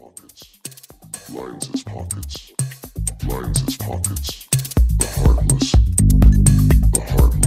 Pockets. Lines as pockets. Lines as pockets. The heartless. The heartless.